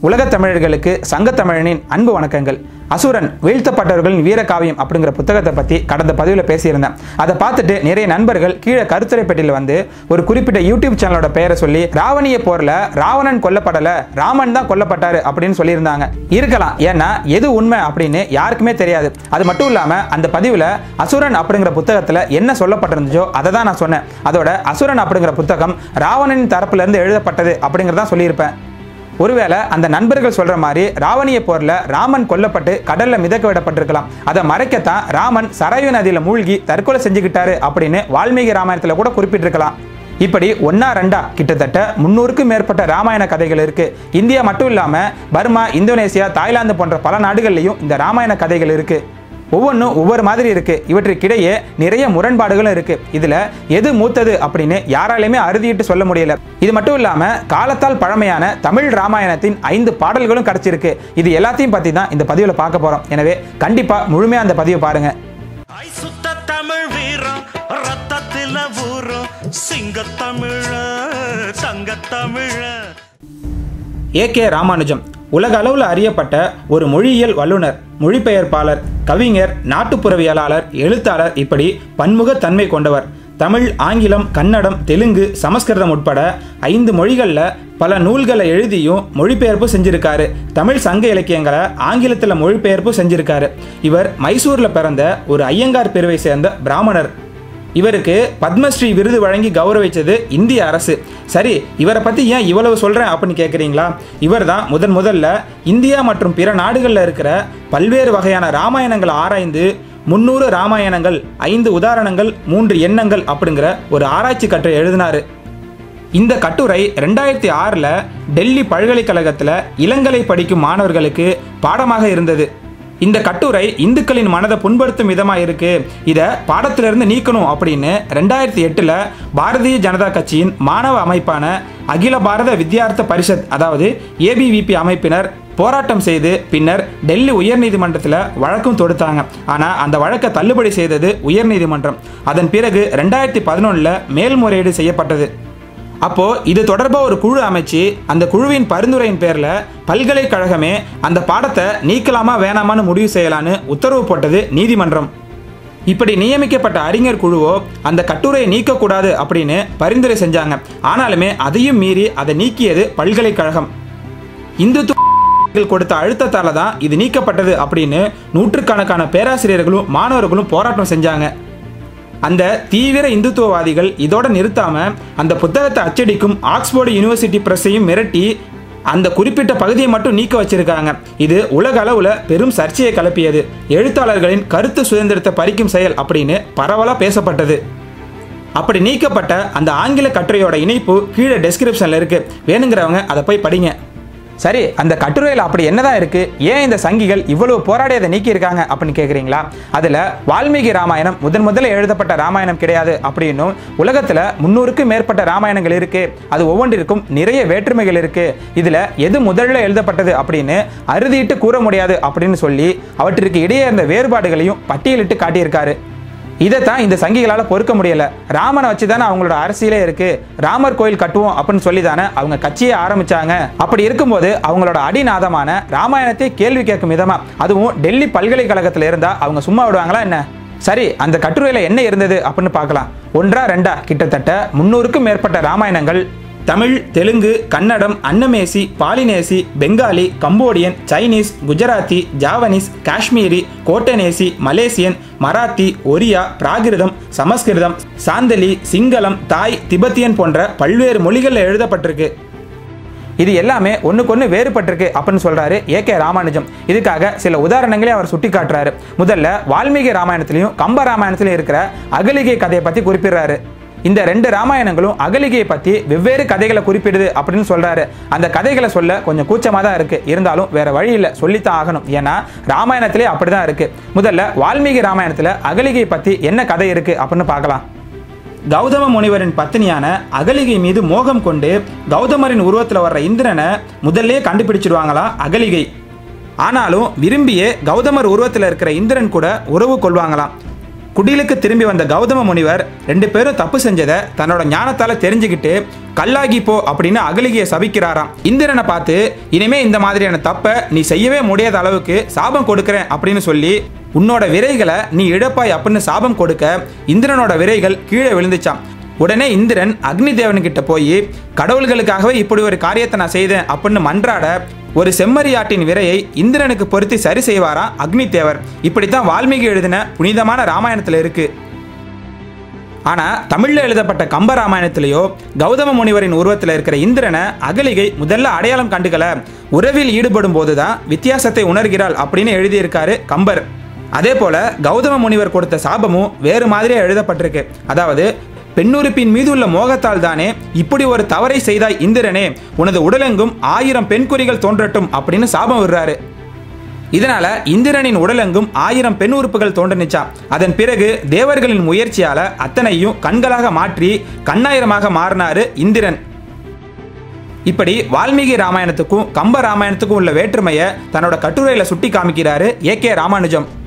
உலகத் தமிழர்களுக்கு சங்கத்தமிழனின் அன்பு வணக்கங்கள். அசுரன் வீழ்த்தப்பட்டவர்களின் வீரகாவியம் அப்படிங்கிற புத்தகத்தை பற்றி கடந்த பதிவில் பேசியிருந்தேன். அதை பார்த்துட்டு நிறைய நண்பர்கள் கீழே கருத்துரைப்பட்டியில் வந்து ஒரு குறிப்பிட்ட யூடியூப் சேனலோட பெயரை சொல்லி ராவணிய போரில் ராவணன் கொல்லப்படலை ராமன் தான் கொல்லப்பட்டாரு அப்படின்னு சொல்லியிருந்தாங்க. இருக்கலாம். ஏன்னா எது உண்மை அப்படின்னு யாருக்குமே தெரியாது. அது மட்டும் இல்லாமல் அந்த பதிவில் அசுரன் அப்படிங்கிற புத்தகத்தில் என்ன சொல்லப்பட்டிருந்துச்சோ அதை தான் நான் சொன்னேன். அதோட அசுரன் அப்படிங்கிற புத்தகம் ராவணனின் தரப்புல இருந்து எழுதப்பட்டது அப்படிங்கிறதான் சொல்லியிருப்பேன். ஒருவேளை அந்த நண்பர்கள் சொல்ற மாதிரி ராவணிய போர்ல ராமன் கொல்லப்பட்டு கடல்ல மிதக்க விடப்பட்டிருக்கலாம். அதை மறைக்கத்தான் ராமன் சரயு நதியில மூழ்கி தற்கொலை செஞ்சுக்கிட்டாரு அப்படின்னு வால்மீகி ராமாயணத்துல கூட குறிப்பிட்டிருக்கலாம். இப்படி ஒன்னா ரெண்டா கிட்டத்தட்ட முன்னூறுக்கும் மேற்பட்ட ராமாயண கதைகள் இருக்கு. இந்தியா மட்டும் இல்லாம பர்மா இந்தோனேசியா தாய்லாந்து போன்ற பல நாடுகள்லையும் இந்த ராமாயண கதைகள் இருக்குது ஒவ்வொன்றும் ஒவ்வொரு மாதிரி இருக்குது இவற்றுக்கிடையே நிறைய முரண்பாடுகளும் இருக்குது இதில் எது மூத்தது அப்படின்னு யாராலையுமே அறுதிட்டு சொல்ல முடியல. இது மட்டும் இல்லாமல் காலத்தால் பழமையான தமிழ் ராமாயணத்தின் ஐந்து பாடல்களும் கிடச்சிருக்கு. இது எல்லாத்தையும் பற்றி தான் இந்த பதிவில் பார்க்க போகிறோம் எனவே கண்டிப்பாக முழுமையாக அந்த பதிவை பாருங்கள் ஐ சிங்கத்தமிழ தங்கத்தமிழ ஏ கே ராமானுஜம் உலக அளவில் அறியப்பட்ட ஒரு மொழியியல் வல்லுனர் மொழிபெயர்ப்பாளர் கவிஞர் நாட்டுப்புறவியலாளர் எழுத்தாளர் இப்படி பன்முகத்தன்மை கொண்டவர். தமிழ் ஆங்கிலம் கன்னடம் தெலுங்கு சமஸ்கிருதம் உட்பட ஐந்து மொழிகளில் பல நூல்களை எழுதியும் மொழிபெயர்ப்பு செஞ்சிருக்காரு. தமிழ் சங்க இலக்கியங்களை ஆங்கிலத்தில் மொழிபெயர்ப்பு செஞ்சிருக்காரு. இவர் மைசூரில் பிறந்த ஒரு ஐயங்கார் பிரிவை சேர்ந்த பிராமணர். இவருக்கு பத்மஸ்ரீ விருது வழங்கி கௌரவிச்சது இந்திய அரசு. சரி இவரை பற்றி ஏன் இவ்வளவு சொல்கிறேன் அப்படின்னு கேட்குறீங்களா இவர் தான் முதன் முதல்ல இந்தியா மற்றும் பிற நாடுகளில் இருக்கிற பல்வேறு வகையான ராமாயணங்களை ஆராய்ந்து முந்நூறு ராமாயணங்கள் ஐந்து உதாரணங்கள் மூன்று எண்ணங்கள் அப்படிங்கிற ஒரு ஆராய்ச்சி கட்டுரை எழுதினாரு. இந்த கட்டுரை ரெண்டாயிரத்தி ஆறில் டெல்லி பல்கலைக்கழகத்தில் இளங்கலை படிக்கும் மாணவர்களுக்கு பாடமாக இருந்தது. இந்த கட்டுரை இந்துக்களின் மனதை புண்படுத்தும் விதமாக இருக்கு. இதை பாடத்திலிருந்து நீக்கணும் அப்படின்னு ரெண்டாயிரத்தி எட்டில் பாரதிய ஜனதா கட்சியின் மாணவ அமைப்பான அகில பாரத வித்யார்த்த பரிஷத் அதாவது ஏபிவிபி அமைப்பினர் போராட்டம் செய்து பின்னர் டெல்லி உயர்நீதிமன்றத்தில் வழக்கும் தொடுத்தாங்க. ஆனால் அந்த வழக்கை தள்ளுபடி செய்தது உயர்நீதிமன்றம். அதன் பிறகு ரெண்டாயிரத்தி பதினொன்றில் மேல்முறையீடு செய்யப்பட்டது. அப்போ இது தொடர்பாக ஒரு குழு அமைச்சு அந்த குழுவின் பரிந்துரையின் பேரில் பல்கலைக்கழகமே அந்த பாடத்தை நீக்கலாமா வேணாமான்னு முடிவு செய்யலான்னு உத்தரவு போட்டது நீதிமன்றம். இப்படி நியமிக்கப்பட்ட அறிஞர் குழுவோ அந்த கட்டுரையை நீக்கக்கூடாது அப்படின்னு பரிந்துரை செஞ்சாங்க. ஆனாலுமே அதையும் மீறி அதை நீக்கியது பல்கலைக்கழகம். இந்துத்துவ கொடுத்த அழுத்தத்தால தான் இது நீக்கப்பட்டது அப்படின்னு நூற்றுக்கணக்கான பேராசிரியர்களும் மாணவர்களும் போராட்டம் செஞ்சாங்க. அந்த தீவிர இந்துத்துவவாதிகள் இதோட நிறுத்தாம அந்த புத்தகத்தை அச்சடிக்கும் ஆக்ஸ்போர்டு யூனிவர்சிட்டி பிரஸ்ஸையும் மிரட்டி அந்த குறிப்பிட்ட பகுதியை மட்டும் நீக்க வச்சிருக்காங்க. இது உலக அளவில் பெரும் சர்ச்சையை கிளப்பியது. எழுத்தாளர்களின் கருத்து சுதந்திரத்தை பறிக்கும் செயல் அப்படின்னு பரவலாக பேசப்பட்டது. அப்படி நீக்கப்பட்ட அந்த ஆங்கில கட்டுரையோட இணைப்பு கீழே டெஸ்கிரிப்ஷனில் இருக்கு. வேணுங்கிறவங்க அதை போய் படிங்க. சரி அந்த கட்டுரையில் அப்படி என்னதான் இருக்கு? ஏன் இந்த சங்கிகள் இவ்வளவு போராடி அதை நீக்கியிருக்காங்க அப்படின்னு கேட்குறீங்களா அதில் வால்மீகி ராமாயணம் முதன் முதல்ல எழுதப்பட்ட ராமாயணம் கிடையாது அப்படின்னும் உலகத்தில் முன்னூறுக்கும் மேற்பட்ட ராமாயணங்கள் இருக்கு. அது ஒவ்வொன்றிற்கும் நிறைய வேற்றுமைகள் இருக்கு. இதில் எது முதல்ல எழுதப்பட்டது அப்படின்னு அறுதிட்டு கூற முடியாது அப்படின்னு சொல்லி அவற்றிற்கு இடையே இருந்த வேறுபாடுகளையும் பட்டியலிட்டு காட்டியிருக்காரு. இதைத்தான் இந்த சங்கிகளால் பொறுக்க முடியல. ராமனை வச்சு தானே அவங்களோட அரசியலே இருக்கு. ராமர் கோயில் கட்டுவோம் அப்படின்னு சொல்லி தானே அவங்க கட்சியை ஆரம்பிச்சாங்க. அப்படி இருக்கும்போது அவங்களோட அடிநாதமான ராமாயணத்தை கேள்வி கேட்கும் விதமா அதுவும் டெல்லி பல்கலைக்கழகத்தில் இருந்தா அவங்க சும்மா விடுவாங்களா என்ன? சரி அந்த கட்டுரையில் என்ன இருந்தது அப்படின்னு பார்க்கலாம். ஒன்றா ரெண்டா கிட்டத்தட்ட முன்னூறுக்கும் மேற்பட்ட ராமாயணங்கள் Tamil Telugu Kannada Annamese Balinese Bengali Cambodian Chinese Gujarati Javanese Kashmiri Khotanese Malaysian Marathi Oriya பிராகிருதம் சமஸ்கிருதம் சாந்தலி சிங்களம் தாய் திபெத்தியன் போன்ற பல்வேறு மொழிகளில் எழுதப்பட்டிருக்கு. இது எல்லாமே ஒன்றுக்கொன்று வேறுபட்டிருக்கு அப்படின்னு சொல்கிறாரு ஏ கே ராமானுஜம். இதுக்காக சில உதாரணங்களே அவர் சுட்டி காட்டுறாரு முதல்ல வால்மீகி ராமாயணத்திலையும் கம்ப ராமாயணத்திலையும் இருக்கிற அகலிகை கதையை பற்றி குறிப்பிடுறாரு. இந்த ரெண்டு ராமாயணங்களும் அகலிகையை பற்றி வெவ்வேறு கதைகளை குறிப்பிடுது அப்படின்னு சொல்றாரு. அந்த கதைகளை சொல்ல கொஞ்சம் கூச்சமாக தான் இருக்கு. இருந்தாலும் வேற வழி இல்லை. சொல்லித்தான் ஆகணும். ஏன்னா ராமாயணத்திலே அப்படிதான் இருக்கு. முதல்ல வால்மீகி ராமாயணத்தில் அகலிகையை பற்றி என்ன கதை இருக்கு அப்படின்னு பார்க்கலாம். கௌதம முனிவரின் பத்தினியான அகலிகை மீது மோகம் கொண்டு கௌதமரின் உருவத்தில் வர்ற இந்திரனை முதல்லே கண்டுபிடிச்சிடுவாங்களாம் அகலிகை. ஆனாலும் விரும்பியே கௌதமர் உருவத்தில் இருக்கிற இந்திரன் கூட உறவு கொள்வாங்களாம். குடிலுக்கு திரும்பி வந்த கௌதம முனிவர் ரெண்டு பேரும் தப்பு செஞ்சதை தன்னோட ஞானத்தால தெரிஞ்சுக்கிட்டு கல்லாகி போ அப்படின்னு அகலிகையை சபிக்கிறாராம். இந்திரனை பார்த்து இனிமே இந்த மாதிரியான தப்பை நீ செய்யவே முடியாத அளவுக்கு சாபம் கொடுக்கிறேன் அப்படின்னு சொல்லி உன்னோட விரைகளை நீ இழப்பாய் அப்படின்னு சாபம் கொடுக்க இந்திரனோட விரைகள் கீழே விழுந்துச்சான் உடனே இந்திரன் அக்னி தேவன்கிட்ட போய் கடவுள்களுக்காகவே இப்படி ஒரு காரியத்தை நான் செய்தேன் அப்படின்னு மன்றாட ஒரு செம்மறியாட்டின் விரையை இந்திரனுக்கு பொருத்தி சரி செய்வாராம் அக்னி தேவர் இப்படித்தான் வால்மீகி எழுதின புனிதமான ராமாயணத்தில் இருக்கு. ஆனால் தமிழில் எழுதப்பட்ட கம்ப ராமாயணத்திலேயோ கௌதம முனிவரின் உருவத்தில் இருக்கிற இந்திரனை அகலிகை முதல்ல அடையாளம் கண்டுக்கல. உறவில் ஈடுபடும் போதுதான் வித்தியாசத்தை உணர்கிறாள் அப்படின்னு எழுதியிருக்காரு கம்பர். அதே போல கௌதம முனிவர் கொடுத்த சாபமும் வேறு மாதிரியே எழுதப்பட்டிருக்கு. அதாவது பெண்ணுறுப்பின் மீது உள்ள மோகத்தால் தானே இப்படி ஒரு தவறை செய்தாய் இந்திரனே? உனது உடலெங்கும் ஆயிரம் பெண்குறிகள் தோன்றட்டும் அப்படின்னு சாபம் விடுறாரு. இதனால இந்திரனின் உடலெங்கும் ஆயிரம் பெண் உறுப்புகள் தோன்றனிச்சா? அதன் பிறகு தேவர்களின் முயற்சியால அத்தனையும் கண்களாக மாற்றி கண்ணாயிரமாக மாறினாரு இந்திரன். இப்படி வால்மீகி ராமாயணத்துக்கும் கம்ப ராமாயணத்துக்கும் உள்ள வேற்றுமையை தன்னோட கட்டுரையில சுட்டி காமிக்கிறாரு ஏ கே ராமானுஜம்.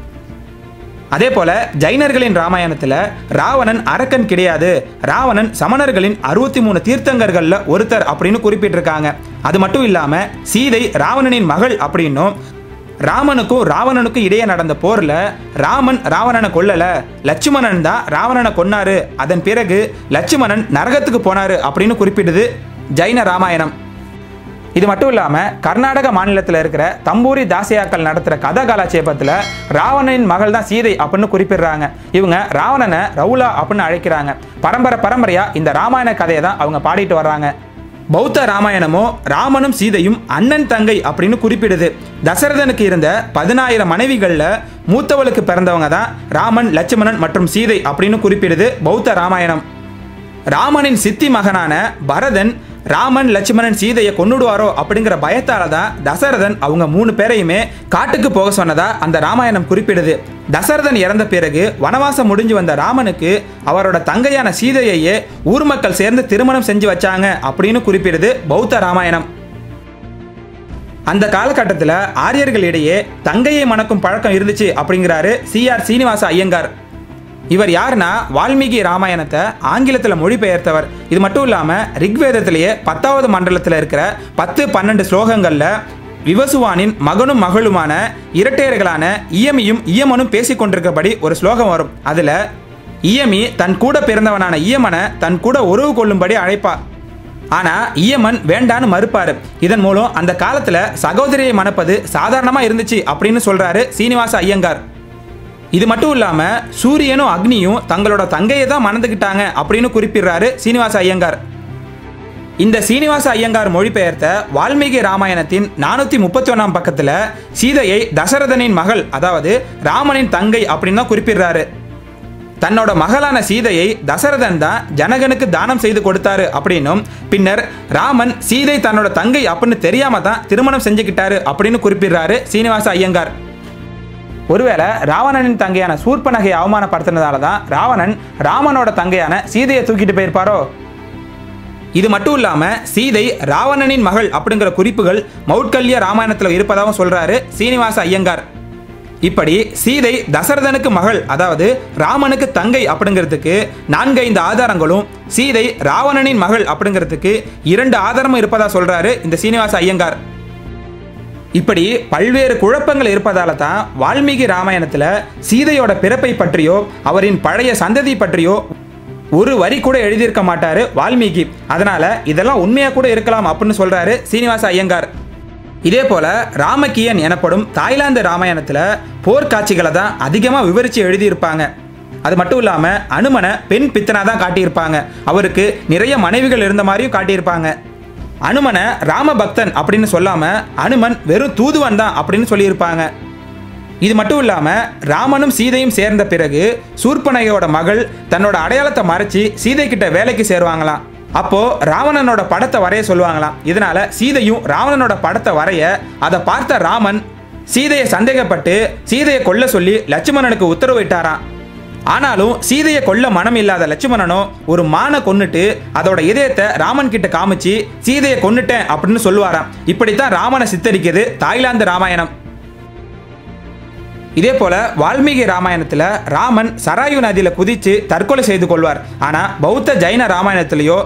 அதே போல ஜைனர்களின் ராமாயணத்துல ராவணன் அரக்கன் கிடையாது. ராவணன் சமணர்களின் அறுபத்தி மூணு தீர்த்தங்கர்கள்ல ஒருத்தர் அப்படின்னு குறிப்பிட்டிருக்காங்க. அது மட்டும் இல்லாம சீதை ராவணனின் மகள் அப்படின்னும் ராமனுக்கும் ராவணனுக்கும் இடையே நடந்த போர்ல ராமன் ராவணனை கொல்லல. லட்சுமணன் தான் ராவணனை கொன்னாரு. அதன் பிறகு லட்சுமணன் நரகத்துக்கு போனாரு அப்படின்னு குறிப்பிடுது ஜைன ராமாயணம். இது மட்டும் இல்லாம கர்நாடக மாநிலத்தில் இருக்கிற தம்பூரி தாசியாக்கள் நடத்துற கதை காலாட்சேபத்தில் ராவணனின் மகள் தான் சீதை அப்படின்னு குறிப்பிடுறாங்க. இவங்க ராவணனை ரவுலா அப்படின்னு அழைக்கிறாங்க. பரம்பரை பரம்பரையா இந்த ராமாயண கதையை தான் அவங்க பாடிட்டு வர்றாங்க. பௌத்த ராமாயணமோ ராமனும் சீதையும் அண்ணன் தங்கை அப்படின்னு குறிப்பிடுது. தசரதனுக்கு இருந்த பதினாயிரம் மனைவிகளில் மூத்தவளுக்கு பிறந்தவங்க தான் ராமன் லட்சுமணன் மற்றும் சீதை அப்படின்னு குறிப்பிடுது பௌத்த ராமாயணம். ராமனின் சித்தி மகனான பரதன் ராமன் லட்சுமணன் சீதையை கொண்டுடுவாரோ அப்படிங்கிற பயத்தால தான் தசரதன் அவங்க மூணு பேரையுமே காட்டுக்கு போக சொன்னதா அந்த ராமாயணம் குறிப்பிடுது. தசரதன் இறந்த பிறகு வனவாசம் முடிஞ்சு வந்த ராமனுக்கு அவரோட தங்கையான சீதையையே ஊர் மக்கள் சேர்ந்து திருமணம் செஞ்சு வச்சாங்க அப்படின்னு குறிப்பிடுது பௌத்த ராமாயணம். அந்த காலகட்டத்தில் ஆரியர்களிடையே தங்கையை மணக்கும் பழக்கம் இருந்துச்சு அப்படிங்கிறாரு சி ஆர் சீனிவாச ஐயங்கார். இவர் யாருன்னா வால்மீகி ராமாயணத்தை ஆங்கிலத்தில் மொழிபெயர்த்தவர். இது மட்டும் இல்லாமல் ரிக்வேதத்திலேயே பத்தாவது மண்டலத்தில் இருக்கிற பத்து பன்னெண்டு ஸ்லோகங்களில் விவசுவானின் மகனும் மகளுமான இரட்டையர்களான இயமியும் இயமனும் பேசிக்கொண்டிருக்கபடி ஒரு ஸ்லோகம் வரும். அதில் இயமி தன் கூட பிறந்தவனான இயமனை தன் கூட உறவு கொள்ளும்படி அழைப்பா. ஆனால் இயமன் வேண்டான்னு மறுப்பாரு. இதன் மூலம் அந்த காலத்தில் சகோதரியை மணப்பது சாதாரணமாக இருந்துச்சு அப்படின்னு சொல்கிறாரு சீனிவாச ஐயங்கார். இது மட்டும் இல்லாம சூரியனும் அக்னியும் தங்களோட தங்கையை தான் மணந்துக்கிட்டாங்க அப்படின்னு குறிப்பிடுறாரு சீனிவாச ஐயங்கார். இந்த சீனிவாச ஐயங்கார் மொழிபெயர்த்த வால்மீகி ராமாயணத்தின் நானூத்தி முப்பத்தி ஒன்னாம் பக்கத்துல சீதையை தசரதனின் மகள் அதாவது ராமனின் தங்கை அப்படின்னு தான் குறிப்பிடுறாரு. தன்னோட மகளான சீதையை தசரதன் தான் ஜனகனுக்கு தானம் செய்து கொடுத்தாரு அப்படின்னும் பின்னர் ராமன் சீதை தன்னோட தங்கை அப்படின்னு தெரியாம தான் திருமணம் செஞ்சுக்கிட்டாரு அப்படின்னு குறிப்பிடுறாரு சீனிவாச ஐயங்கார். ஒருவேளை ராவணனின் தங்கையான சூர்பனகை அவமானப்படுத்தினதால தான் ராவணன் ராமனோட தங்கையான சீதையை தூக்கிட்டு போயிருப்பாரோ? இது மட்டும் இல்லாமல் சீதை ராவணனின் மகள் அப்படிங்கிற குறிப்புகள் மௌட்கல்ய ராமாயணத்தில் இருப்பதாகவும் சொல்றாரு சீனிவாச ஐயங்கார். இப்படி சீதை தசரதனுக்கு மகள் அதாவது ராமனுக்கு தங்கை அப்படிங்கிறதுக்கு நான்கைந்து ஆதாரங்களும் சீதை ராவணனின் மகள் அப்படிங்கிறதுக்கு இரண்டு ஆதாரமும் இருப்பதா சொல்றாரு இந்த சீனிவாச ஐயங்கார். இப்படி பல்வேறு குழப்பங்கள் இருப்பதால தான் வால்மீகி ராமாயணத்தில் சீதையோட பிறப்பை பற்றியோ அவரின் பழைய சந்ததி பற்றியோ ஒரு வரி கூட எழுதியிருக்க மாட்டாரு வால்மீகி. அதனால இதெல்லாம் உண்மையாக கூட இருக்கலாம் அப்படின்னு சொல்றாரு சீனிவாச ஐயங்கார். இதே போல ராமகியன் எனப்படும் தாய்லாந்து ராமாயணத்தில் போர்க்காட்சிகளை தான் அதிகமாக விவரித்து எழுதியிருப்பாங்க. அது மட்டும் இல்லாமல் அனுமனை பெண் பித்தனா தான் காட்டியிருப்பாங்க. அவருக்கு நிறைய மனைவிகள் இருந்த மாதிரியும் காட்டியிருப்பாங்க. அனுமனை ராமபக்தன் அப்படின்னு சொல்லாம அனுமன் வெறும் தூதுவன் தான் அப்படின்னு சொல்லியிருப்பாங்க. இது மட்டும் இல்லாம ராமனும் சீதையும் சேர்ந்த பிறகு சூர்பனகையோட மகள் தன்னோட அடையாளத்தை மறைச்சி சீதை கிட்ட வேலைக்கு சேருவாங்களாம். அப்போ ராவணனோட படத்தை வரைய சொல்லுவாங்களாம். இதனால சீதையும் ராவணனோட படத்தை வரைய அதை பார்த்த ராமன் சீதையை சந்தேகப்பட்டு சீதையை கொல்ல சொல்லி லட்சுமணனுக்கு உத்தரவிட்டாராம் ஆனாலும் சீதையை கொல்ல மனம் இல்லாத லட்சுமணனோ ஒரு மானை கொன்னுட்டு அதோட இதயத்தை ராமன் கிட்ட காமிச்சு சீதையை கொன்னுட்டேன் அப்படின்னு சொல்லுவாராம். இப்படித்தான் ராமனை சித்தரிக்குது தாய்லாந்து ராமாயணம். இதே போல வால்மீகி ராமாயணத்துல ராமன் சராயு நதியில குதிச்சு தற்கொலை செய்து கொள்வார். ஆனா பௌத்த ஜைன ராமாயணத்திலேயோ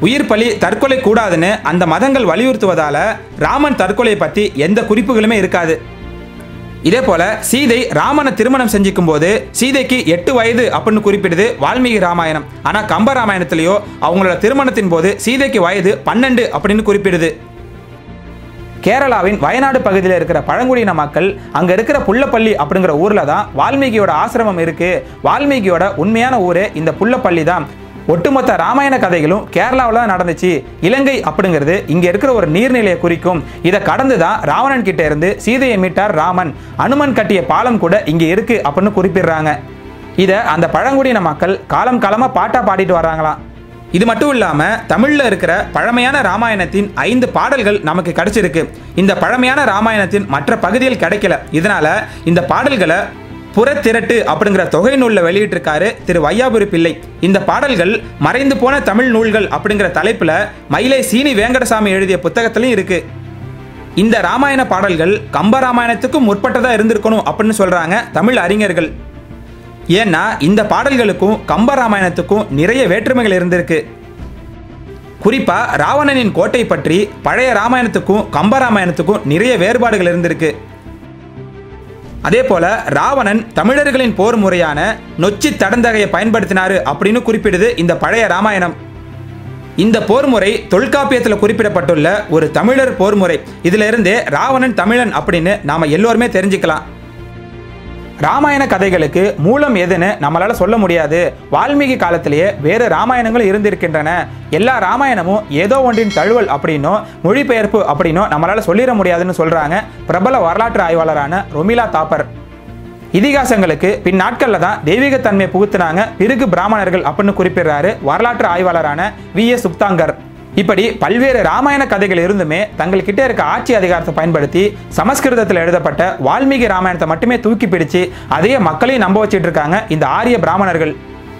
உயிர் பலி தற்கொலை கூடாதுன்னு அந்த மதங்கள் வலியுறுத்துவதால ராமன் தற்கொலையை பத்தி எந்த குறிப்புகளுமே இருக்காது. இதே போல சீதை ராமனை திருமணம் செஞ்சுக்கும் போது சீதைக்கு எட்டு வயது அப்படின்னு குறிப்பிடுது வால்மீகி ராமாயணம். ஆனா கம்ப ராமாயணத்திலேயோ அவங்களோட திருமணத்தின் போது சீதைக்கு வயது பன்னெண்டு அப்படின்னு குறிப்பிடுது. கேரளாவின் வயநாடு பகுதியில் இருக்கிற பழங்குடியின மக்கள் அங்க இருக்கிற புள்ளப்பள்ளி அப்படிங்கிற ஊர்ல தான் வால்மீகியோட ஆசிரமம் இருக்கு. வால்மீகியோட உண்மையான ஊரே இந்த புள்ளப்பள்ளி தான் ஒட்டுமொத்த ராமாயண கதைகளும் கேரளாவில் தான் நடந்துச்சு. இலங்கை அப்படிங்கிறது இங்கே இருக்கிற ஒரு நீர்நிலையை குறிக்கும். இதை கடந்து தான் ராவணன் கிட்ட இருந்து சீதையை மீட்டார் ராமன். அனுமன் கட்டிய பாலம் கூட இங்கே இருக்கு அப்படின்னு குறிப்பிடுறாங்க. இதை அந்த பழங்குடியின மக்கள் காலம் காலமாக பாட்டா பாடிட்டு வராங்களாம் இது மட்டும் இல்லாமல் தமிழில் இருக்கிற பழமையான ராமாயணத்தின் ஐந்து பாடல்கள் நமக்கு கிடைச்சிருக்கு. இந்த பழமையான ராமாயணத்தின் மற்ற பகுதியில் கிடைக்கல. இதனால இந்த பாடல்களை புறத்திரட்டு அப்படிங்கிற தொகை நூலில் வெளியிட்டிருக்காரு திரு வையாபுரி பிள்ளை. இந்த பாடல்கள் மறைந்து போன தமிழ் நூல்கள் அப்படிங்கிற தலைப்பில் மயிலை சீனி வேங்கடசாமி எழுதிய புத்தகத்திலையும் இருக்கு. இந்த ராமாயண பாடல்கள் கம்ப ராமாயணத்துக்கும் முற்பட்டதா இருந்திருக்கணும் அப்படின்னு சொல்கிறாங்க தமிழ் அறிஞர்கள். ஏன்னா இந்த பாடல்களுக்கும் கம்ப ராமாயணத்துக்கும் நிறைய வேற்றுமைகள் இருந்திருக்கு. குறிப்பா ராவணனின் கோட்டை பற்றி பழைய ராமாயணத்துக்கும் கம்ப ராமாயணத்துக்கும் நிறைய வேறுபாடுகள் இருந்திருக்கு. அதே போல ராவணன் தமிழர்களின் போர் முறையான நொச்சி தடந்தகையை பயன்படுத்தினாரு அப்படின்னு குறிப்பிடுது இந்த பழைய ராமாயணம். இந்த போர் முறை தொல்காப்பியத்தில் குறிப்பிடப்பட்டுள்ள ஒரு தமிழர் போர் முறை. ராவணன் தமிழன் அப்படின்னு நாம எல்லோருமே தெரிஞ்சுக்கலாம். ராமாயண கதைகளுக்கு மூலம் எதுன்னு நம்மளால சொல்ல முடியாது. வால்மீகி காலத்திலேயே வேறு ராமாயணங்கள் இருந்திருக்கின்றன. எல்லா ராமாயணமும் ஏதோ ஒன்றின் தழுவல் அப்படின்னும் மொழிபெயர்ப்பு அப்படின்னும் நம்மளால சொல்லிட முடியாதுன்னு சொல்றாங்க பிரபல வரலாற்று ஆய்வாளரான ரொமிலா தாப்பர். இதிகாசங்களுக்கு பின் நாட்கள்ல தான் தெய்வீகத்தன்மை புகுத்துனாங்க. பிறகு பிராமணர்கள் அப்படின்னு குறிப்பிடுறாரு வரலாற்று ஆய்வாளரான வி எஸ் சுப்தாங்கர். இப்படி பல்வேறு ராமாயண கதைகள் இருந்துமே தங்கள்கிட்ட இருக்க ஆட்சி அதிகாரத்தை பயன்படுத்தி சமஸ்கிருதத்தில் எழுதப்பட்ட வால்மீகி ராமாயணத்தை மட்டுமே தூக்கி பிடிச்சு அதையே மக்களையும் நம்ப வச்சிட்டு இருக்காங்க இந்த ஆரிய பிராமணர்கள்.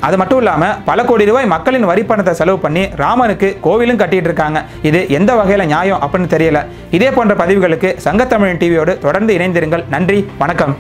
அது மட்டும் இல்லாம பல கோடி ரூபாய் மக்களின் வரி பணத்தை செலவு பண்ணி ராமனுக்கு கோவிலும் கட்டிட்டு இருக்காங்க. இது எந்த வகையில நியாயம் அப்படின்னு தெரியல. இதே போன்ற பதிவுகளுக்கு சங்கத்தமிழன் டிவியோடு தொடர்ந்து இணைந்திருங்கள். நன்றி வணக்கம்.